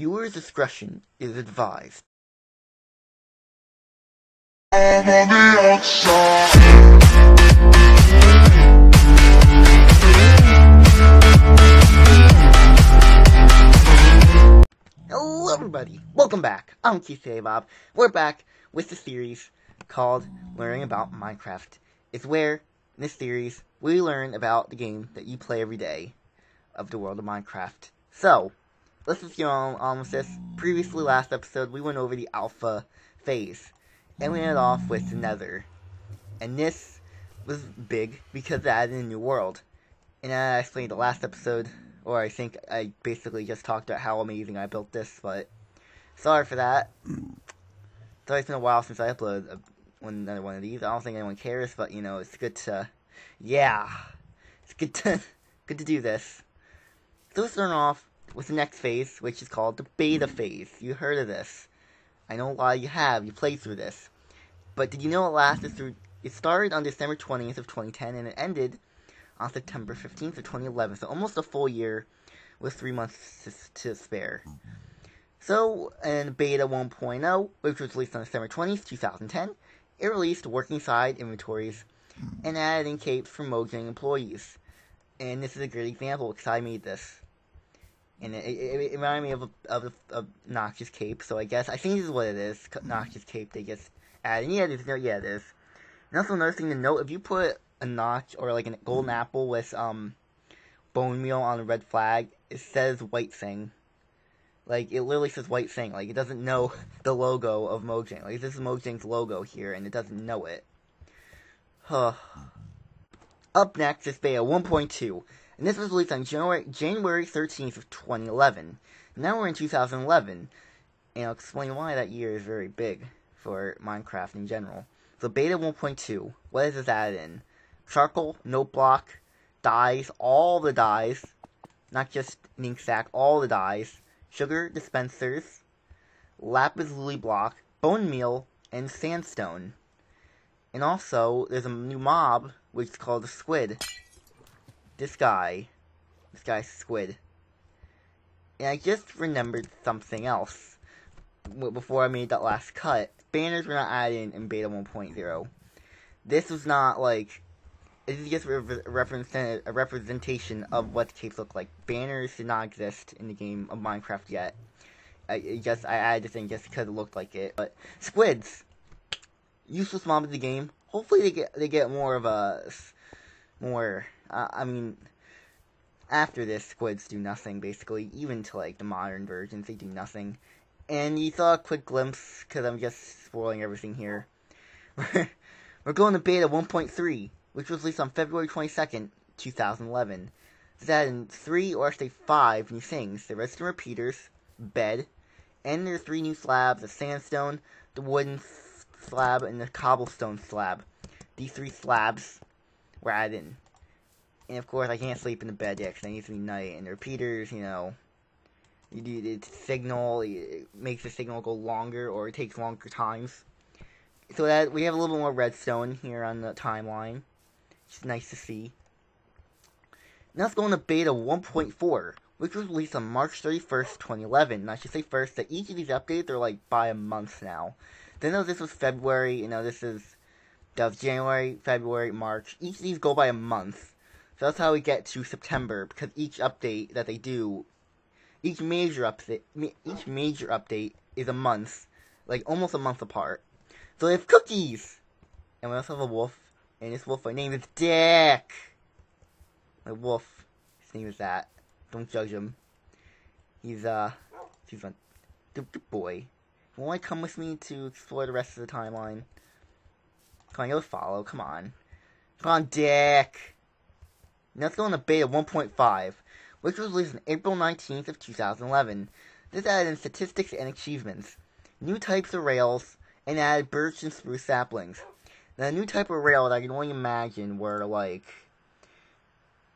Viewer's discretion is advised. Hello everybody, welcome back. I'm Keith Bob. We're back with the series called Learning About Minecraft. It's where, in this series, we learn about the game that you play every day of the world of Minecraft. So, let's on, on with this. Previously, last episode, we went over the alpha phase, and we ended off with the nether. And this was big because it added a new world. And I explained the last episode, or I think I basically just talked about how amazing I built this, but sorry for that. It's always been a while since I uploaded a, one, another one of these. I don't think anyone cares, but you know, it's good to, yeah, it's good to, good to do this. So let's start off with the next phase, which is called the beta phase. You heard of this? I know a lot of you have. You played through this, but did you know it lasted through? It started on December twentieth of 2010, and it ended on September 15th of 2011, so almost a full year with three months to, to spare. So, in Beta 1.0, which was released on December 20th, 2010, it released working side inventories and added in capes for Mojang employees. And this is a great example because I made this. And it, it, it reminded me of a, of a, of Notch's Cape, so I guess, I think this is what it is, Notch's Cape, they just added, yeah, it is, no yeah, it is. And also another thing to note, if you put a notch or like a golden apple with um bone meal on a red flag, it says white thing. Like it literally says white thing. Like it doesn't know the logo of Mojang. Like this is Mojang's logo here, and it doesn't know it. Huh. Up next is Beta 1.2, and this was released on January January 13th of 2011. Now we're in 2011, and I'll explain why that year is very big for Minecraft in general. So Beta 1.2, what is this added in? charcoal, note block, dyes, all the dyes, not just an ink sac, all the dyes, sugar dispensers, lapis lazuli block, bone meal, and sandstone. And also, there's a new mob, which is called the squid. This guy. This guy's squid. And I just remembered something else before I made that last cut. Banners were not added in beta 1.0. This was not like this is just a, represent, a representation of what the capes look like. Banners did not exist in the game of Minecraft yet. I just I added this in just because it looked like it. But squids, useless mob of the game. Hopefully they get they get more of a more. Uh, I mean, after this, squids do nothing basically. Even to like the modern versions, they do nothing. And you saw a quick glimpse because I'm just spoiling everything here. We're going to beta 1.3 which was released on February 22nd, 2011. This added three, or actually five, new things. The redstone repeaters, bed, and there are three new slabs, the sandstone, the wooden slab, and the cobblestone slab. These three slabs were added in. And of course, I can't sleep in the bed yet because it needs to be night. And the repeaters, you know, you do the signal, it makes the signal go longer, or it takes longer times. So that we have a little more redstone here on the timeline. It's nice to see. Now let's go into beta 1.4, which was released on March 31st, 2011. And I should say first that each of these updates are like by a month now. Then though this was February, you know, this is that was January, February, March. Each of these go by a month. So that's how we get to September, because each update that they do, each major update, each major update is a month, like almost a month apart. So they have cookies! And we also have a wolf and this wolf, my name is Dick. My wolf, his name is that. Don't judge him. He's, uh, he's a good, good boy. You want to come with me to explore the rest of the timeline? Come on, you'll follow. Come on. Come on, Dick. Go on to beta 1.5, which was released on April 19th of 2011. This added in statistics and achievements, new types of rails, and added birch and spruce saplings Now, the new type of rail that I can only imagine were like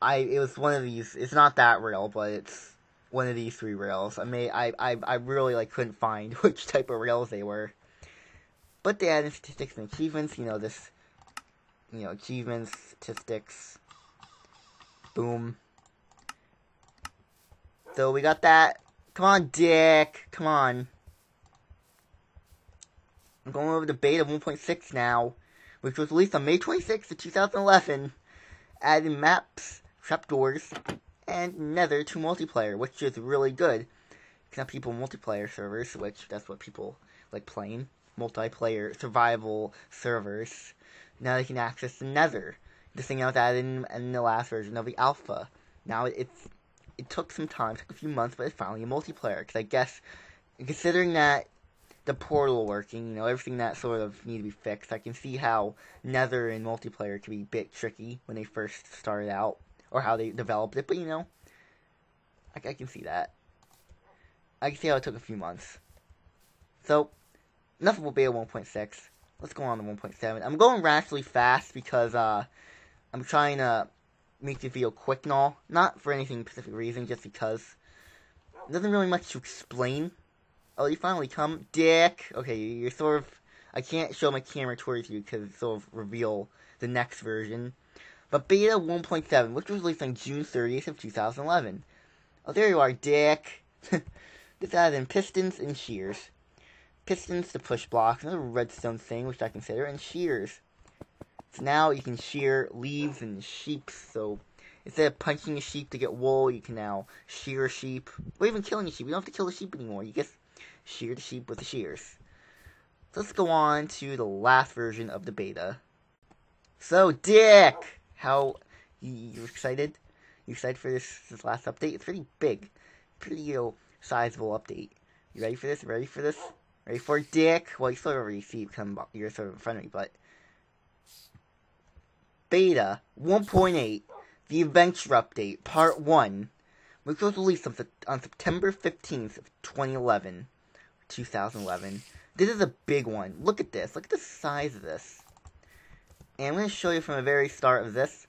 I it was one of these it's not that rail, but it's one of these three rails. I may I, I I really like couldn't find which type of rails they were. But they added statistics and achievements, you know, this you know, achievements, statistics. Boom. So we got that Come on, Dick. Come on. I'm going over to beta 1.6 now, which was released on May 26th of 2011, adding maps, trapdoors, and Nether to multiplayer, which is really good. Connect people multiplayer servers, which that's what people like playing. Multiplayer survival servers. Now they can access the Nether. The thing I was added in, the last version of the alpha. Now it's it took some time, took a few months, but it's finally a multiplayer. Because I guess, considering that the portal working, you know, everything that sort of need to be fixed, I can see how Nether and multiplayer can be a bit tricky when they first started out, or how they developed it. But you know, I, I can see that. I can see how it took a few months. So, enough of beta 1.6. Let's go on to 1.7. I'm going rationally fast because uh, I'm trying to make the video quick and all. Not for anything specific reason, just because. there's nothing really much to explain. Oh, you finally come, Dick. Okay, you're sort of. I can't show my camera towards you because it sort of reveal the next version. But beta 1.7, which was released on June 30th of 2011. Oh, there you are, Dick. this added in pistons and shears. Pistons to push blocks, another redstone thing, which I consider, and shears. So now you can shear leaves and sheep, so instead of punching a sheep to get wool, you can now shear a sheep. Or even killing a sheep. You don't have to kill the sheep anymore. You just shear the sheep with the shears. So let's go on to the last version of the beta. So, Dick! How, you, you excited? You excited for this, this last update? It's pretty big. Pretty, you know, sizable update. You ready for this? Ready for this? Ready for Dick? Well, you of already see it come, you're sort of in front of me, but... Beta 1.8, the Adventure Update, Part 1, which was released on, on September 15th of 2011. 2011. This is a big one. Look at this. Look at the size of this. And I'm going to show you from the very start of this,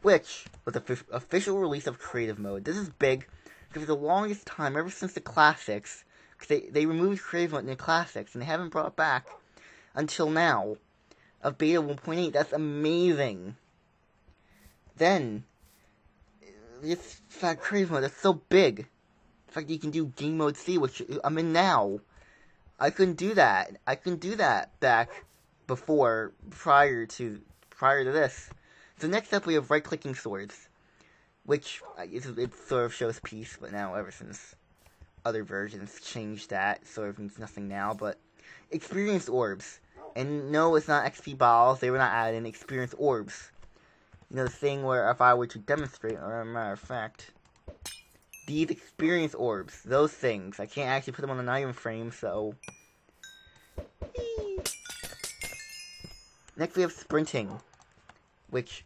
which was the official release of Creative Mode. This is big because for the longest time, ever since the Classics, they, they removed Creative Mode in the Classics and they haven't brought back until now of Beta 1.8. That's amazing. Then, this that Creative Mode, that's so big. The fact you can do Game Mode C, which I'm in now. I couldn't do that. I couldn't do that back before, prior to prior to this. So next up we have right-clicking swords, which it, it sort of shows peace, but now ever since other versions changed that, sort of means nothing now. But experience orbs, and no, it's not XP balls. They were not added in experience orbs. You know the thing where if I were to demonstrate, or a matter of fact, these experience orbs, those things. I can't actually put them on an item frame, so... Next we have sprinting, which,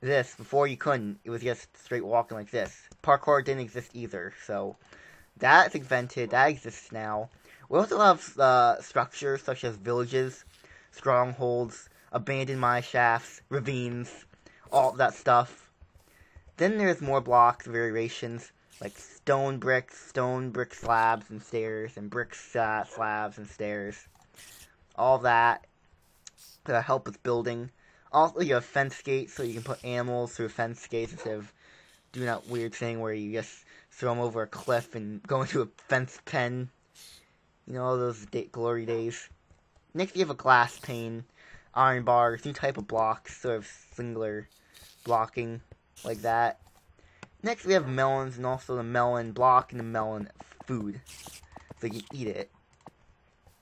this, before you couldn't, it was just straight walking like this. Parkour didn't exist either, so that's invented, that exists now. We also have uh, structures such as villages, strongholds, abandoned mine shafts, ravines, all that stuff. Then there's more blocks, variations, like stone bricks, stone brick slabs and stairs, and brick uh, slabs and stairs. All that to help with building. Also, you have fence gates, so you can put animals through fence gates instead of doing that weird thing where you just throw them over a cliff and go into a fence pen. You know, all those day- glory days. Next, you have a glass pane, iron bars, new type of blocks, sort of singular blocking, like that. Next, we have melons and also the melon block and the melon food. So you eat it.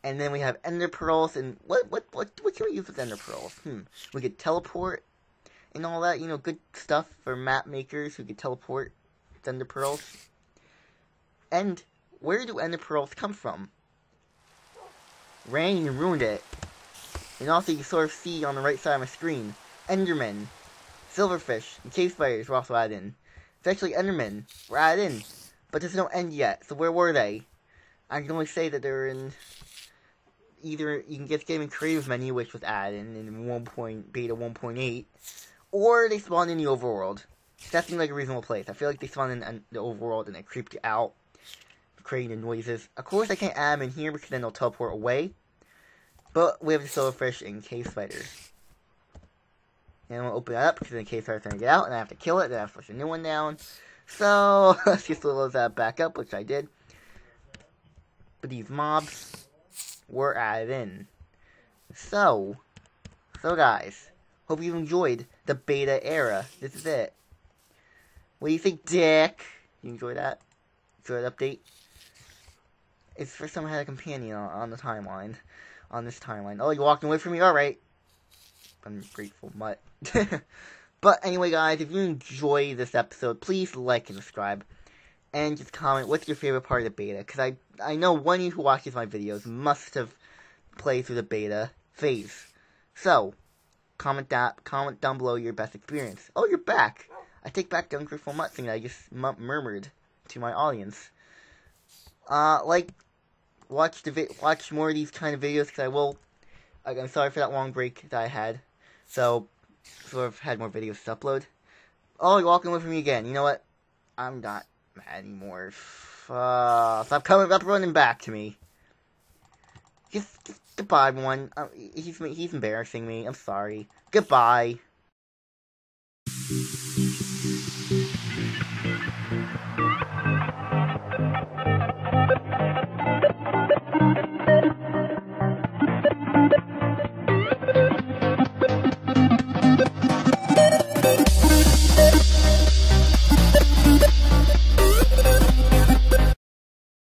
And then we have ender pearls and what what what what can we use with ender pearls? Hmm. We could teleport and all that, you know, good stuff for map makers who could teleport ender pearls. And where do ender pearls come from? Rain ruined it. And also you sort of see on the right side of my screen, Enderman, Silverfish, and cave spiders were also added in. It's actually Enderman were added in, but there's no end yet. So where were they? I can only say that they're in either you can get the game in creative menu, which was added in, in 1. Point, beta 1.8, or they spawn in the overworld. That seems like a reasonable place. I feel like they spawn in, in the overworld and they creeped you out, creating the noises. Of course, I can't add them in here because then they'll teleport away. But we have the silverfish and cave spiders. And gonna open it up because in case I'm trying to get out and I have to kill it, then I have to push a new one down. So let's just load that back up, which I did. but these mobs were added in. So, so guys, hope you enjoyed the beta era. This is it. What do you think, Dick? You enjoy that? Enjoy that update? It's the first time I had a companion on, on the timeline. On this timeline. Oh, you're walking away from me? Alright. I'm grateful, but... but anyway, guys, if you enjoy this episode, please like and subscribe. And just comment what's your favorite part of the beta. Because I, I know one of you who watches my videos must have played through the beta phase. So, comment that, comment down below your best experience. Oh, you're back! I take back the ungrateful mutt thing that I just murmured to my audience. Uh, like, watch the watch more of these kind of videos because I will. I'm sorry for that long break that I had. So, sort of had more videos to upload. Oh, you're walking away from me again. You know what? I'm not mad anymore. Uh, stop coming up running back to me. Just, just goodbye, one. Uh, he's he's embarrassing me. I'm sorry. Goodbye.